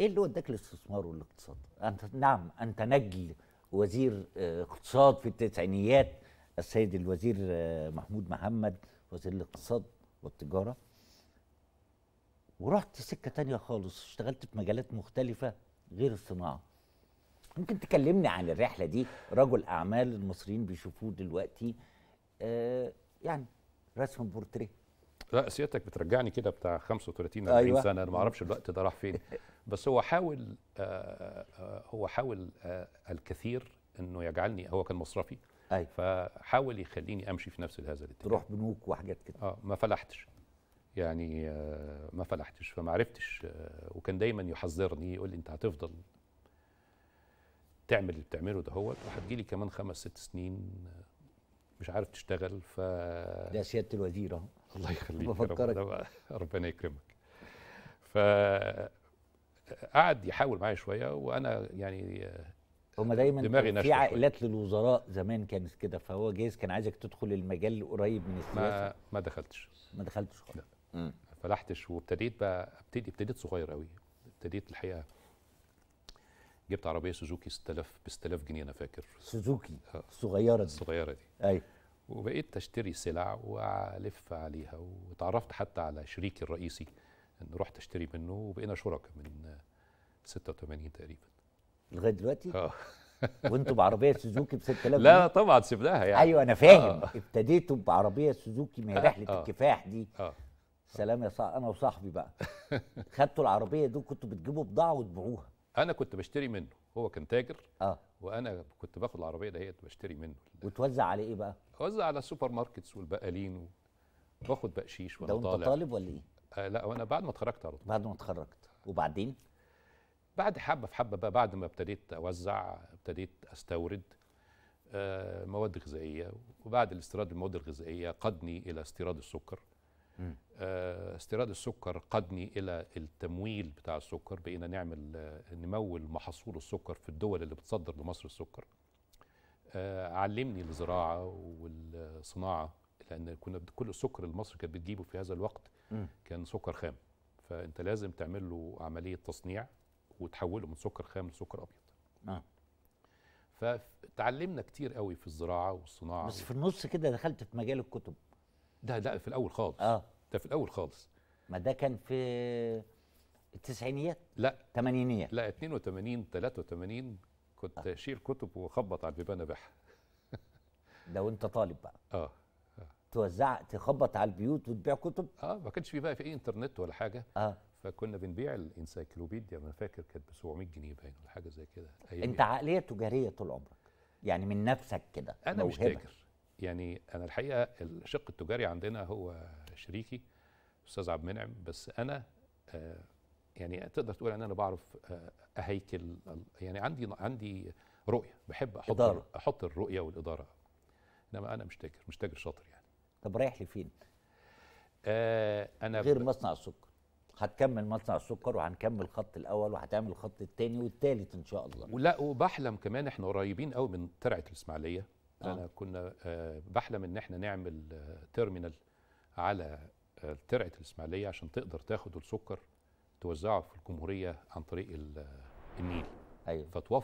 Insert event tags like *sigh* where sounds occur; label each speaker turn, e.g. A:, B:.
A: إيه اللي وداك الاستثمار والاقتصاد؟ انت نعم أنت نجل وزير آه، اقتصاد في التسعينيات السيد الوزير آه، محمود محمد وزير الاقتصاد والتجارة. ورحت سكة تانية خالص اشتغلت في مجالات مختلفة غير الصناعة. ممكن تكلمني عن الرحلة دي؟ رجل أعمال المصريين بيشوفوه دلوقتي آه يعني رسم بورتريه.
B: لا سيادتك بترجعني كده بتاع 35 40
A: أيوة.
B: سنة أنا ما أعرفش الوقت ده راح فين. *laughs* بس هو حاول آه آه هو حاول آه الكثير إنه يجعلني هو كان مصرفي
A: أيوه.
B: فحاول يخليني أمشي في نفس هذا الاتجاه.
A: تروح بنوك وحاجات كده.
B: آه ما فلحتش. يعني آه ما فلحتش فما عرفتش آه وكان دايما يحذرني يقول لي أنت هتفضل تعمل اللي بتعمله ده هو وهتجيلي كمان خمس ست سنين مش عارف تشتغل ف
A: ده سيادة الوزير أهو.
B: الله يخليك
A: بفكرك.
B: رب ربنا يكرمك. ف قعد يحاول معايا شوية وأنا يعني آه،
A: هما دايما
B: دماغي
A: في
B: شوية.
A: عائلات للوزراء زمان كانت كده فهو جايز كان عايزك تدخل المجال قريب من السياسة.
B: ما ما دخلتش.
A: ما دخلتش خالص.
B: ما فلحتش وابتديت بقى ابتدي ابتديت صغير قوي ابتديت الحقيقة جبت عربية سوزوكي 6000 ب 6000 جنيه أنا فاكر.
A: سوزوكي؟
B: آه.
A: الصغيره دي.
B: الصغيره دي.
A: أيوه
B: وبقيت أشتري سلع وألف عليها وتعرفت حتى على شريكي الرئيسي. رحت أشتري منه وبقينا شركاء من آه، 86 تقريبا.
A: لغاية دلوقتي؟
B: آه. *laughs*
A: وأنتوا بعربية سوزوكي ب 6000
B: لا؟ طبعا سيبناها يعني.
A: أيوه أنا فاهم.
B: آه.
A: ابتديتوا بعربية سوزوكي ما هي
B: آه،
A: رحلة
B: آه.
A: الكفاح دي.
B: آه.
A: سلام يا صاحبي أنا وصاحبي بقى. *laughs* خدتوا العربية دي كنتوا بتجيبوا بضاعة وتبيعوها.
B: أنا كنت بشتري منه. هو كان تاجر.
A: آه.
B: وأنا كنت باخد العربية دهيت بشتري منه.
A: وتوزع على إيه بقى؟
B: أوزع على ال supermarkets والبقالين واخد بقشيش
A: ده
B: وأنا
A: وأنت
B: طالع.
A: طالب ولا إيه؟
B: آه لا وأنا بعد ما اتخرجت على طول.
A: بعد ما اتخرجت. وبعدين؟
B: بعد حبة في حبة بقى بعد ما ابتديت أوزع ابتديت أستورد آه مواد غذائية وبعد الاستيراد المواد الغذائية قادني إلى استيراد السكر. آه استيراد السكر قادني إلى التمويل بتاع السكر بقينا نعمل آه نمول محاصيل السكر في الدول اللي بتصدر لمصر السكر. آه علمني الزراعة والصناعة. لأن كنا كل السكر اللي مصر كانت بتجيبه في هذا الوقت
A: مم.
B: كان سكر خام. فأنت لازم تعمل له عملية تصنيع وتحوله من سكر خام لسكر أبيض.
A: آه.
B: فتعلمنا كتير قوي في الزراعة والصناعة
A: بس في النص كده دخلت في مجال الكتب.
B: ده لا في الأول خالص.
A: آه.
B: ده في الأول خالص.
A: ما ده كان في التسعينيات؟
B: لا.
A: الثمانينيات
B: لا 82 83 كنت اشيل كتب واخبط على البيبان أبيعها.
A: ده وأنت طالب بقى.
B: آه.
A: توزع تخبط على البيوت وتبيع كتب؟
B: آه ما كانش في بقى في اي إنترنت ولا حاجة.
A: آه.
B: فكنا بنبيع ال encyclopedia أنا فاكر كانت ب 700 جنيه باين ولا حاجة زي كده
A: أنت عقلية تجارية طول عمرك يعني من نفسك كده
B: أنا مش
A: موهبة.
B: تاجر. يعني أنا الحقيقة الشق التجاري عندنا هو شريكي أستاذ عبد المنعم بس أنا آه يعني تقدر تقول إن أنا بعرف آه أهيكل يعني عندي عندي رؤية بحب أحط
A: إدارة.
B: أحط الرؤية والإدارة. إنما أنا مش تاجر مش تاجر شاطر يعني.
A: طب رايح لفين
B: آه أنا
A: غير
B: ب-
A: مصنع السكر. هتكمل مصنع السكر وهنكمل الخط الأول وهتعمل الخط الثاني والثالث إن شاء الله.
B: ولا وبحلم كمان إحنا قريبين قوي من ترعه الإسماعيلية.
A: آه.
B: أنا كنا آه بحلم إن إحنا نعمل آه تيرمينال على آه ترعه الإسماعيلية عشان تقدر تاخد السكر توزعه في الجمهورية عن طريق ال- النيل.
A: أيوه.
B: فتوفر